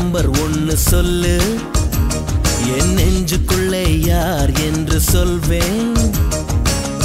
Number ஒன்று சொல்லு. என் நெஞ்சுக்குள்ளே யார் என்று சொல்வேன்.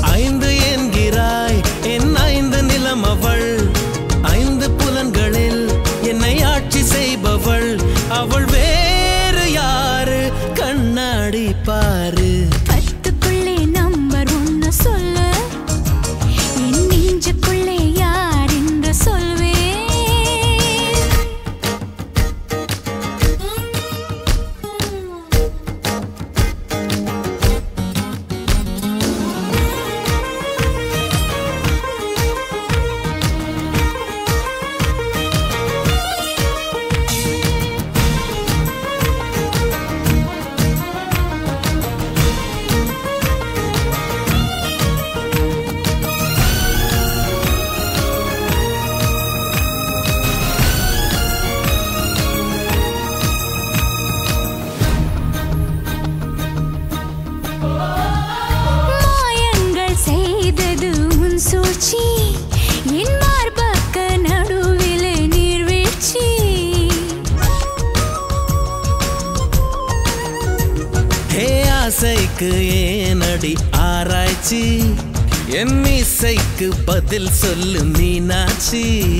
ஐந்து என்கிறாய் என் ஐந்து நிலம் அவள் ஐந்து புலன்களில் என்னை ஆட்சி செய்பவள். அவள் பதில் சொல்லு மீனாட்சி.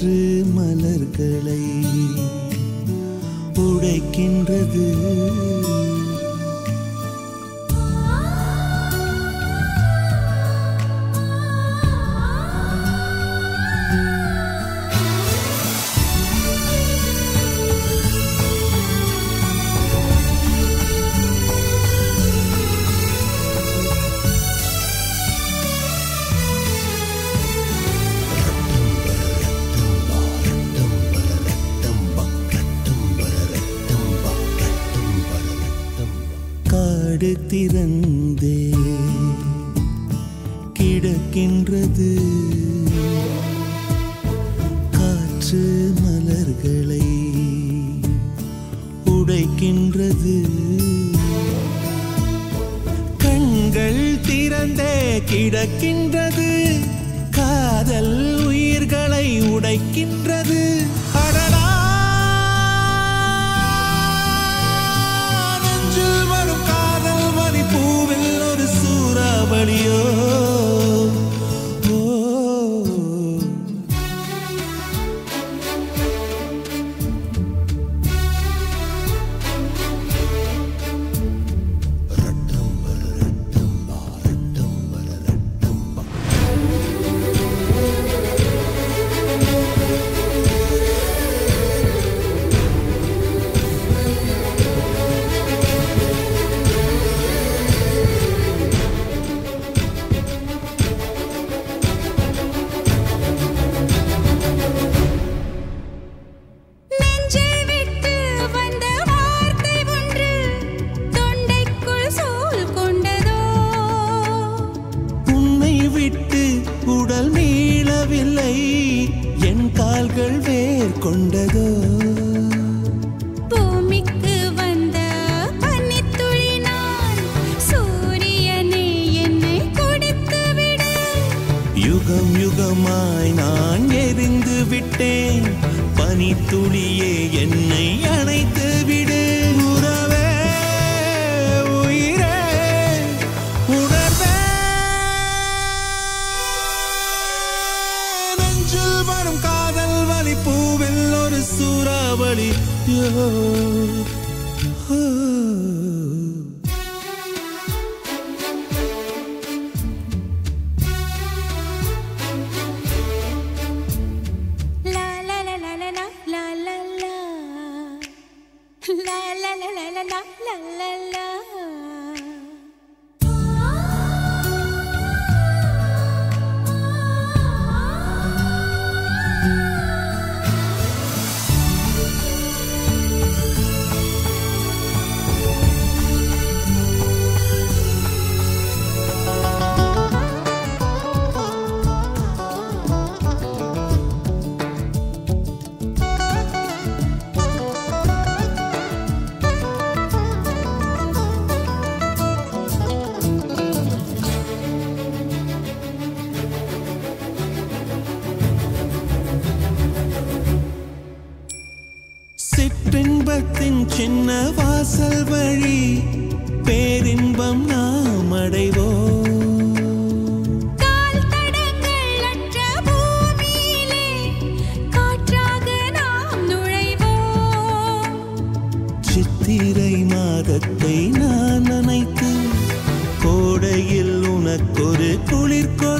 காற்று மலர்களை உடைக்கின்றது. கிடக்கின்றது. காதல் உயிர்களை உடைக்கின்றது. அடடா. கொண்டதோ? பூமிக்கு வந்த பனித்துளி நான் சூரியனே என்னை கொடுத்து விடு. யுகம் யுகமாய் நான் எரிந்து விட்டேன். பனித்துளி la la la la la. வாசல் வழி பேரின்பம் நாம் அடைவோம். சித்திரை மாதத்தை நான் நினைத்து கோடையில் உனக்கொரு குளிர்கொள்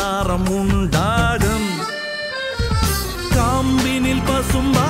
ആധാരമുണ്ടാകും കാമ്പിനിൽ പസുമ്പാ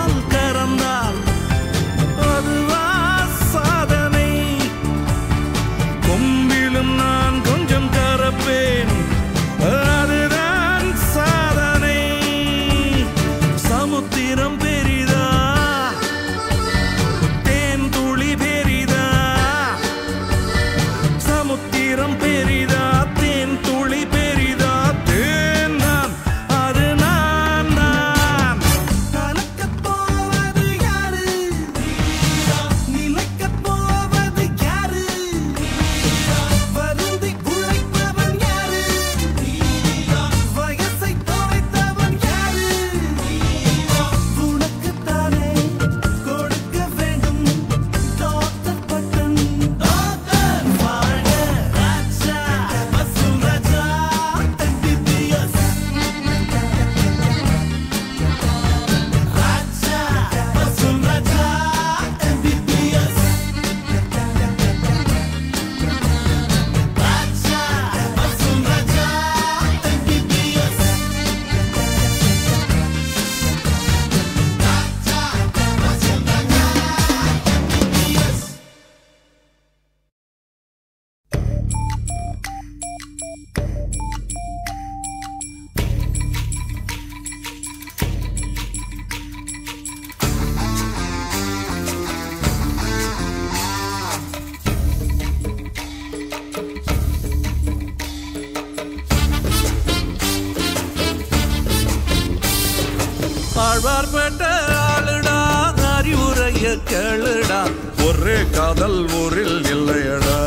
ஒரே காதல் ஊரில் இல்லையடா.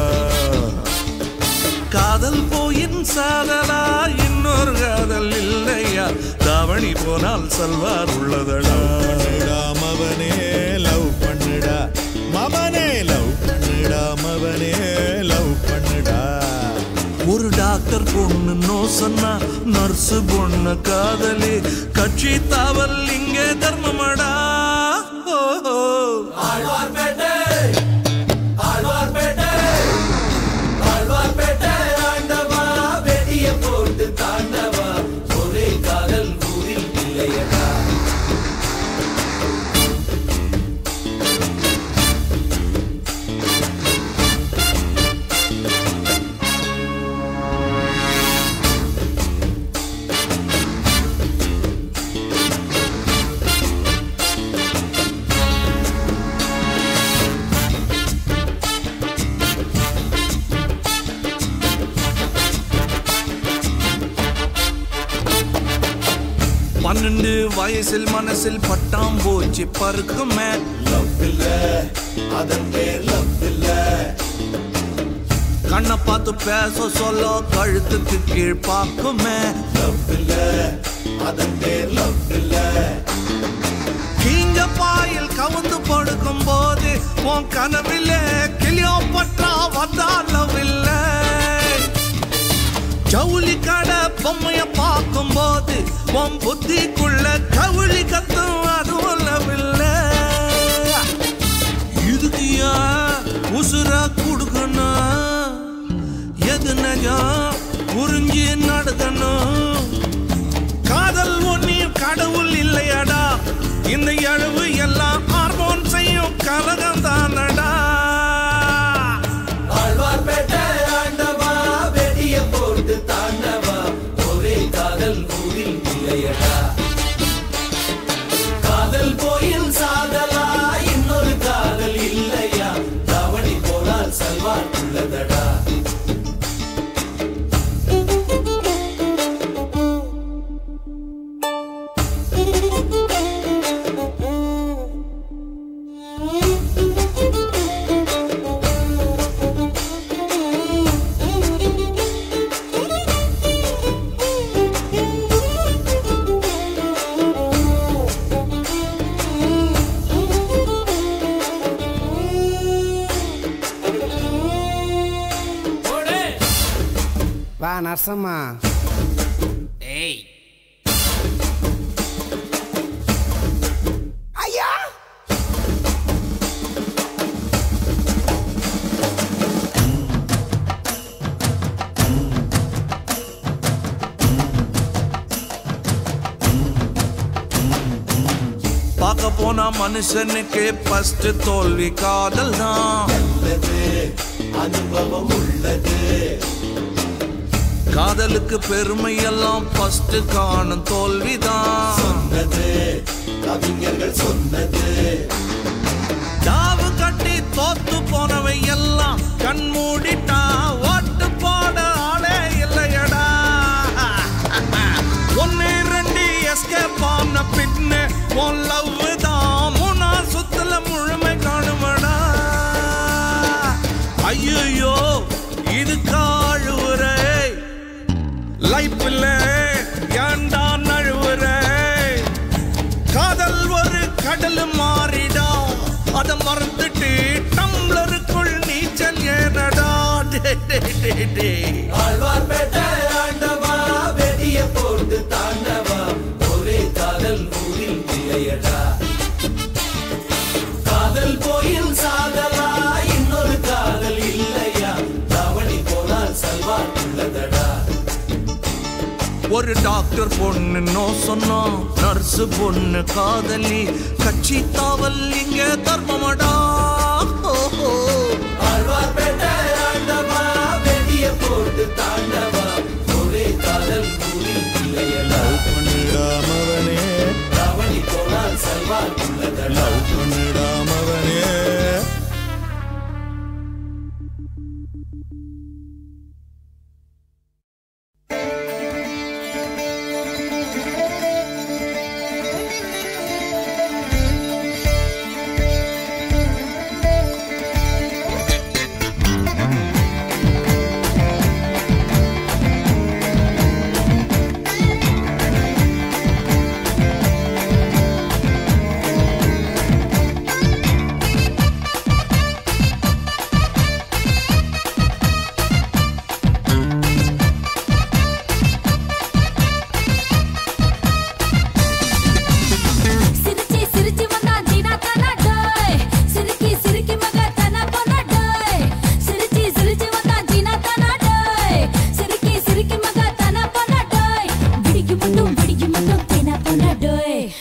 காதல் போயின் சாதலா இன்னொரு காதல் இல்லையா? தாவணி போனால் சல்வார் உள்ளதடா. மவனே லவ் பண்ணுடா. மவனே லவ் பண்ணுடா மவனே லவ் பண்ணுடா. ஒரு டாக்டர் பொண்ணு நோ சொன்னா நர்ஸ் பொண்ணு காதலி. கட்சி தாவல் இங்கே தர்மமடா. ஓ, பன்னெண்டு வயசில் மனசில் பட்டாம் போச்சு பருக்குமே கண்ணை பார்த்து பேச சொல்ல கழுத்துக்கு கீழ் பார்க்குமே. கீங்க பாயில் கவுந்து படுக்கும் போது உன் கனவிலே கிளியோ பற்றா வந்தாலவில்லை ஜவுளி கடை பொம்மைய பார்க்கும் போது உன் புத்திக்குள்ள கவுளி கத்தும் அது ஒல்லவில்லை இதுக்கு ஏன் உசுரா கொடுக்கணும் எது நஜம் புரிஞ்சு நடக்கணும் காதல் ஒன்னியும் கடவுள் இல்லையடா. இந்த அளவு எல்லாம் ஹார்மோன் செய்யும் கலகம். வா நர்சம்மா. ஏய். ஐயா! பார்க்க போனா மனுஷனுக்கு ஃபர்ஸ்ட் தோல்வி காதல் தான் அனுபவம் உள்ளது. காதலுக்கு பெருமை எல்லாம் ஃபர்ஸ்ட் காணும் தோல்விதான். சொன்னது கவிஞர்கள் சொன்னது. காதல் ஊரில் விளையடா காதல் இல்லையா. ஒரு டாக்டர் பொண்ணு நோ சொன்னா நர்ஸு பொண்ணு காதலி. கட்சி தாவல் இங்க தர்மமடா. ஆழ்வார்பேட்டை புரிய போட்டு தாண்டவா? ஒரே காதல் கூறி லவ் பண்ணிடாமவனே ரவணி போனால் சல்வார் உள்ளத லவ் பண்ணிடாமவனே đời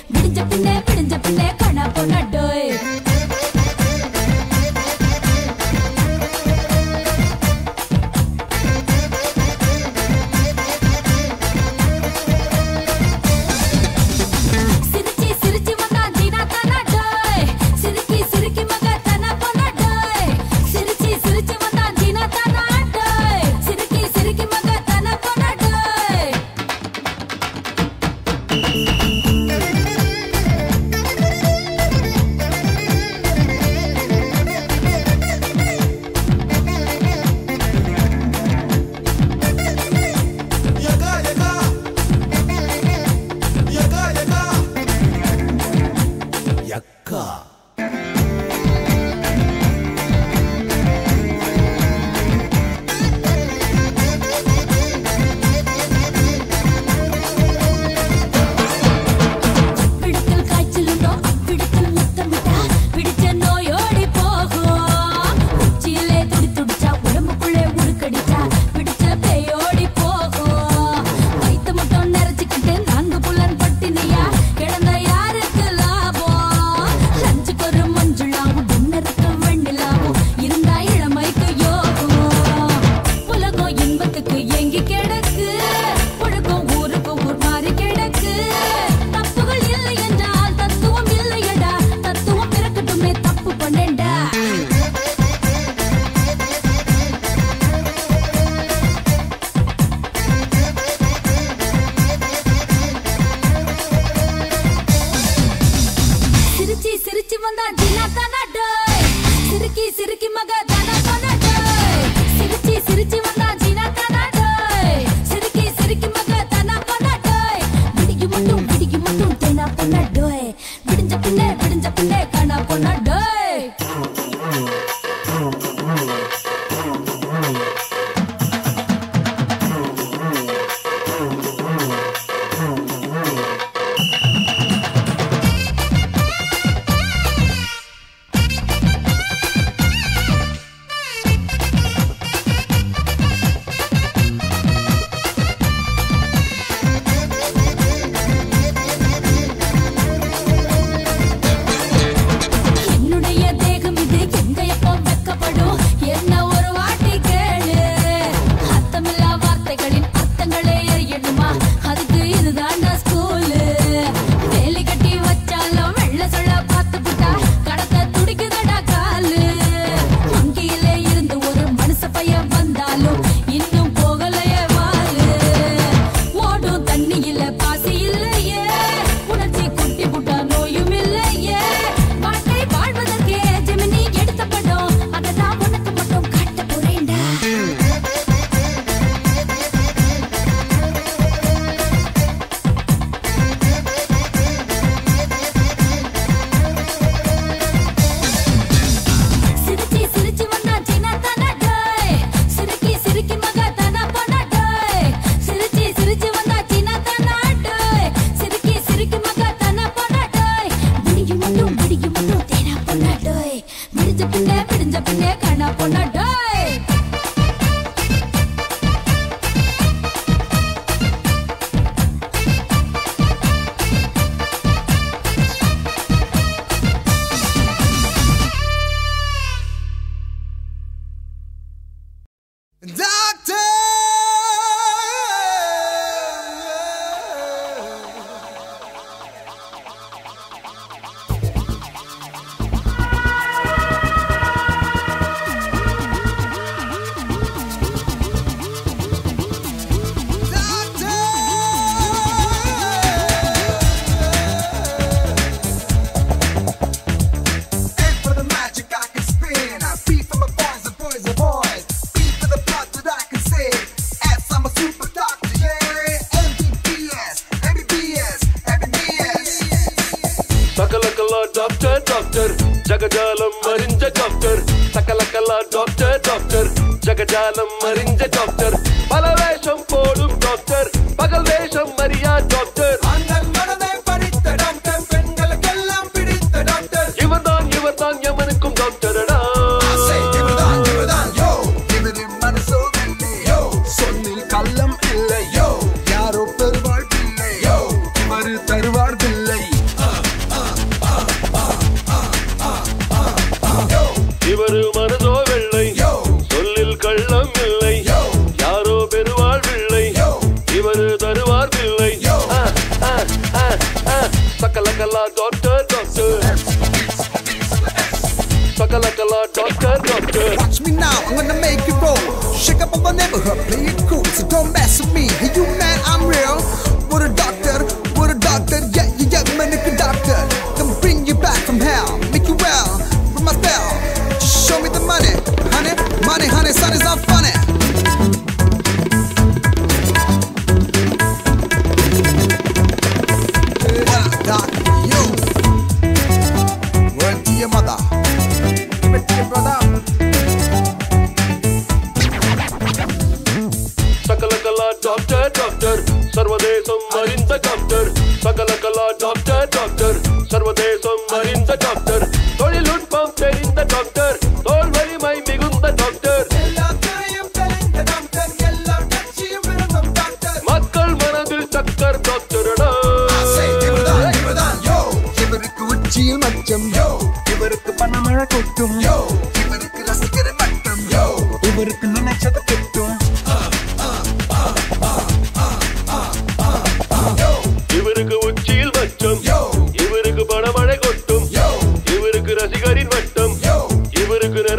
मरिया चौथे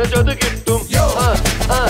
Kara cadı gittim. to ha.